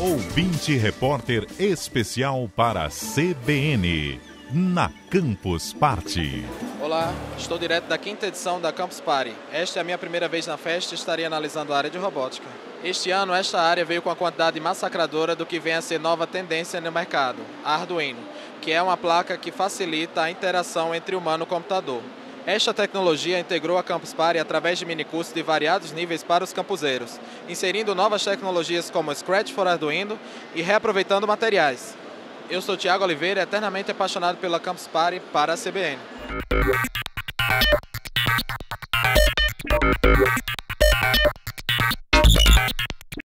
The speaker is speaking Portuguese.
Ouvinte Repórter Especial para a CBN, na Campus Party. Olá, estou direto da quinta edição da Campus Party. Esta é a minha primeira vez na festa e estarei analisando a área de robótica. Este ano, esta área veio com a quantidade massacradora do que vem a ser nova tendência no mercado, a Arduino, que é uma placa que facilita a interação entre humano e computador. Esta tecnologia integrou a Campus Party através de minicursos de variados níveis para os campuseiros, inserindo novas tecnologias como Scratch for Arduino e reaproveitando materiais. Eu sou Tiago Oliveira, eternamente apaixonado pela Campus Party para a CBN.